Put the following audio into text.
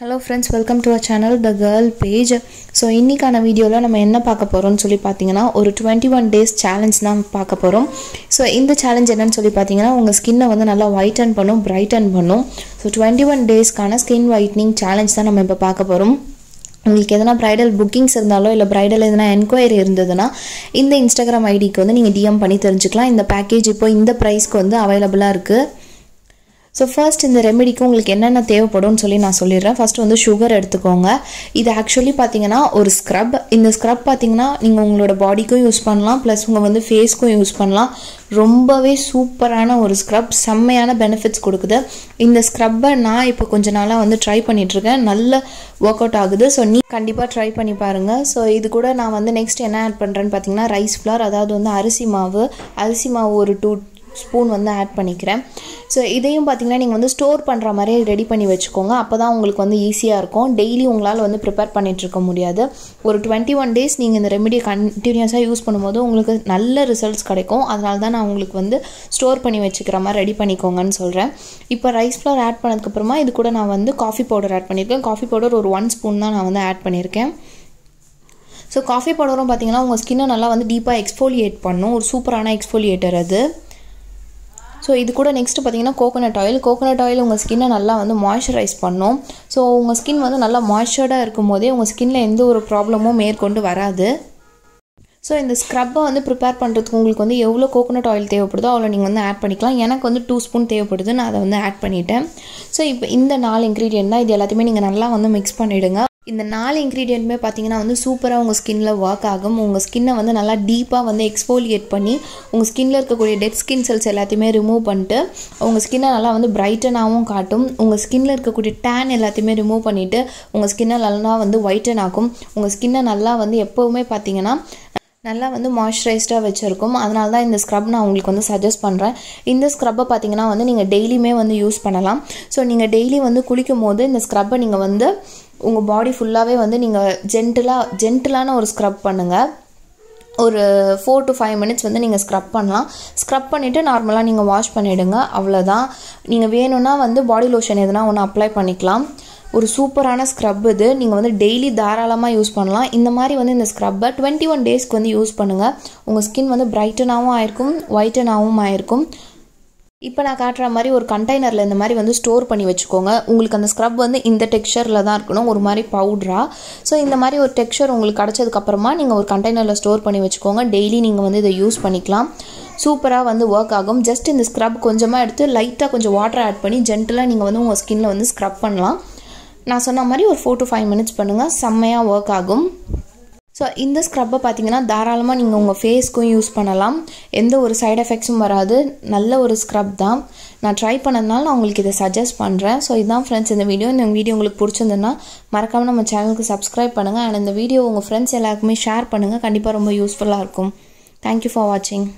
Hello friends welcome to a channel the girl page so இன்றைக்கான வீடியோவில் நம்ம என்ன பார்க்க போகிறோம்னு சொல்லி பார்த்தீங்கன்னா ஒரு டுவெண்ட்டி ஒன் டேஸ் சேலஞ்ச் தான் பார்க்க போகிறோம் ஸோ இந்த சேலஞ்ச் என்னன்னு சொல்லி பார்த்தீங்கன்னா உங்கள் ஸ்கின்னை வந்து நல்லா ஒயிட்டன் பண்ணும் பிரைட்டன் பண்ணும். ஸோ டுவெண்ட்டி ஒன் டேஸ்க்கான ஸ்கின் ஒயிட்னிங் சேலஞ்ச் தான் நம்ம இப்போ பார்க்க போகிறோம் உங்களுக்கு எதனா ப்ரைடல் புக்கிங்ஸ் இருந்தாலோ இல்லை ப்ரைடல் எதனா என்கொயரி இருந்ததுன்னா இந்த இன்ஸ்டாகிராம் ஐடிக்கு வந்து நீங்கள் டிஎம் பண்ணி தெரிஞ்சுக்கலாம். இந்த பேக்கேஜ் இப்போ இந்த ப்ரைஸ்க்கு வந்து அவைலபிளாக இருக்குது ஸோ ஃபர்ஸ்ட் இந்த ரெமெடிக்கு உங்களுக்கு என்னென்ன தேவைப்படும்னு சொல்லி நான் சொல்லிடுறேன். ஃபஸ்ட்டு வந்து சுகர் எடுத்துக்கோங்க. இது ஆக்சுவலி பார்த்தீங்கன்னா ஒரு ஸ்க்ரப் இந்த ஸ்க்ரப் பார்த்தீங்கன்னா நீங்கள் உங்களோட பாடிக்கும் யூஸ் பண்ணலாம். ப்ளஸ் உங்கள் வந்து ஃபேஸ்க்கும் யூஸ் பண்ணலாம். ரொம்பவே சூப்பரான ஒரு ஸ்க்ரப் செம்மையான பெனிஃபிட்ஸ் கொடுக்குது. இந்த ஸ்க்ரப்பை நான் இப்போ கொஞ்ச நாளாக வந்து ட்ரை பண்ணிகிட்ருக்கேன் நல்ல ஒர்க் அவுட் ஆகுது. ஸோ நீ கண்டிப்பாக ட்ரை பண்ணி பாருங்கள் ஸோ இது கூட நான் வந்து நெக்ஸ்ட் என்ன ஆட் பண்ணுறேன்னு பார்த்தீங்கன்னா ரைஸ் ஃப்ளார் அதாவது வந்து அரிசி மாவு. அரிசி மாவு ஒரு டூ ஸ்பூன் வந்து ஆட் பண்ணிக்கிறேன். ஸோ இதையும் பார்த்தீங்கன்னா நீங்கள் வந்து ஸ்டோர் பண்ணுற மாதிரி ரெடி பண்ணி வச்சுக்கோங்க. அப்போ தான் உங்களுக்கு வந்து ஈஸியாக இருக்கும். டெய்லி உங்களால் வந்து ப்ரிப்பேர் பண்ணிகிட்ருக்க முடியாது. ஒரு டுவெண்ட்டி ஒன் டேஸ் நீங்கள் இந்த ரெமெடியை கண்டினியூஸாக யூஸ் பண்ணும்போது உங்களுக்கு நல்ல ரிசல்ட்ஸ் கிடைக்கும். அதனால தான் நான் உங்களுக்கு வந்து ஸ்டோர் பண்ணி வச்சுக்கிற மாதிரி ரெடி பண்ணிக்கோங்கன்னு சொல்கிறேன் இப்போ ரைஸ் ஃப்ளவர் ஆட் பண்ணதுக்கப்புறமா இது கூட நான் வந்து காஃபி பவுடர் ஆட் பண்ணியிருக்கேன். காஃபி பவுடர் ஒரு ஒன் ஸ்பூன் தான் நான் வந்து ஆட் பண்ணியிருக்கேன். ஸோ காஃபி பவுடரும் பார்த்தீங்கன்னா உங்கள் ஸ்கின்னை நல்லா வந்து டீப்பாக எக்ஸ்ஃபோலியேட் பண்ணும். ஒரு சூப்பரான எக்ஸ்ஃபோலியேட்டர் அது. ஸோ இது கூட நெக்ஸ்ட்டு பார்த்தீங்கன்னா கோகோனட் ஆயில் கோகோனட் ஆயில் உங்கள் ஸ்கின்னை நல்லா வந்து மாய்ஸ்சரைஸ் பண்ணும். ஸோ உங்கள் ஸ்கின் வந்து நல்லா மாய்ஸ்சர்டாக இருக்கும் போதே உங்கள் ஸ்கின்னில் எந்த ஒரு ப்ராப்ளமும் மேற்கொண்டு வராது. ஸோ இந்த ஸ்க்ரப்பை வந்து ப்ரிப்பேர் பண்ணுறதுக்கு உங்களுக்கு வந்து எவ்வளோ கோகோனட் ஆயில் தேவைப்படுதோ அவ்வளோ நீங்கள் வந்து ஆட் பண்ணிக்கலாம். எனக்கு வந்து டூ ஸ்பூன் தேவைப்படுது நான் அதை வந்து ஆட் பண்ணிட்டேன். ஸோ இப்போ இந்த நாலு இன்க்ரீடியன்ட் தான் இது எல்லாத்தையுமே நீங்கள் நல்லா வந்து மிக்ஸ் பண்ணிவிடுங்க இந்த நாலு இன்க்ரீடியண்ட்டுமே பார்த்தீங்கன்னா வந்து சூப்பராக உங்கள் ஸ்கின்னில் ஒர்க் ஆகும். உங்கள் ஸ்கின்னை வந்து நல்லா டீப்பாக வந்து எக்ஸ்போலியேட் பண்ணி உங்கள் ஸ்கின்னில் இருக்கக்கூடிய டெட் ஸ்கின் செல்ஸ் எல்லாத்தையுமே ரிமூவ் பண்ணிட்டு உங்கள் ஸ்கின்னை நல்லா வந்து பிரைட்டனாகவும் காட்டும். உங்கள் ஸ்கின்னில் இருக்கக்கூடிய டேன் எல்லாத்தையுமே ரிமூவ் பண்ணிவிட்டு உங்கள் ஸ்கின்னை நல்லா வந்து ஒயிட்டன் ஆகும் உங்கள் ஸ்கின்னை நல்லா வந்து எப்போவுமே பார்த்தீங்கன்னா நல்லா வந்து மாய்ஸ்சரைஸ்டாக வச்சுருக்கும். அதனால தான் இந்த ஸ்க்ரப் நான் உங்களுக்கு வந்து சஜஸ்ட் பண்ணுறேன் இந்த ஸ்க்ரப்பை பார்த்தீங்கன்னா வந்து நீங்கள் டெய்லியுமே வந்து யூஸ் பண்ணலாம். ஸோ நீங்கள் டெய்லி வந்து குளிக்கும் போது இந்த ஸ்க்ரப்பை நீங்கள் வந்து உங்கள் பாடி ஃபுல்லாகவே வந்து நீங்கள் ஜென்டிலாக ஜென்டிலான ஒரு ஸ்க்ரப் பண்ணுங்கள் ஒரு ஃபோர் டு ஃபைவ் மினிட்ஸ் வந்து நீங்கள் ஸ்க்ரப் பண்ணலாம். ஸ்க்ரப் பண்ணிவிட்டு நார்மலாக நீங்கள் வாஷ் பண்ணிவிடுங்க அவ்வளோதான் நீங்கள் வேணும்னா வந்து பாடி லோஷன் எதுனா ஒன்று அப்ளை பண்ணிக்கலாம். ஒரு சூப்பரான ஸ்க்ரப் இது. நீங்கள் வந்து டெய்லி தாராளமாக யூஸ் பண்ணலாம். இந்த மாதிரி வந்து இந்த ஸ்க்ரப்பை டுவெண்ட்டி ஒன் டேஸ்க்கு வந்து யூஸ் பண்ணுங்கள் உங்கள் ஸ்கின் வந்து பிரைட்டனாகவும் ஆயிருக்கும் ஒயிட்டனாகவும் ஆயிருக்கும். இப்போ நான் காட்டுற மாதிரி ஒரு கண்டெய்னரில் இந்த மாதிரி வந்து ஸ்டோர் பண்ணி வச்சுக்கோங்க. உங்களுக்கு அந்த ஸ்க்ரப் வந்து இந்த டெக்ஸ்சரில் தான் இருக்கணும். ஒரு மாதிரி பவுட்ரா ஸோ இந்த மாதிரி ஒரு டெக்ஸ்சர் உங்களுக்கு கிடச்சதுக்கப்புறமா நீங்கள் ஒரு கண்டெய்னரில் ஸ்டோர் பண்ணி வச்சுக்கோங்க. டெய்லி நீங்கள் வந்து இதை யூஸ் பண்ணிக்கலாம். சூப்பராக வந்து ஒர்க் ஆகும். ஜஸ்ட் இந்த ஸ்க்ரப் கொஞ்சமாக எடுத்து லைட்டாக கொஞ்சம் வாட்டர் ஆட் பண்ணி ஜென்டலாக நீங்கள் வந்து உங்கள் ஸ்கின்னில் வந்து ஸ்க்ரப் பண்ணலாம். நான் சொன்ன மாதிரி ஒரு ஃபோர் டு ஃபைவ் மினிட்ஸ் பண்ணுங்கள் செம்மையாக ஒர்க் ஆகும். ஸோ இந்த ஸ்க்ரப்பை பார்த்தீங்கன்னா தாராளமாக நீங்கள் உங்கள் ஃபேஸ்க்கும் யூஸ் பண்ணலாம். எந்த ஒரு சைட் எஃபெக்ட்ஸும் வராது. நல்ல ஒரு ஸ்க்ரப் தான். நான் ட்ரை பண்ணதுனால நான் உங்களுக்கு இதை சஜஸ்ட் பண்ணுறேன் ஸோ இதுதான் ஃப்ரெண்ட்ஸ் இந்த வீடியோ இந்த வீடியோ உங்களுக்கு பிடிச்சிருந்ததுன்னா மறக்காமல் நம்ம சேனலுக்கு சப்ஸ்கிரைப் பண்ணுங்கள் அண்ட் இந்த வீடியோ உங்கள் ஃப்ரெண்ட்ஸ் எல்லாருக்குமே ஷேர் பண்ணுங்கள் கண்டிப்பாக ரொம்ப யூஸ்ஃபுல்லாக இருக்கும். தேங்க்யூ ஃபார் வாட்சிங்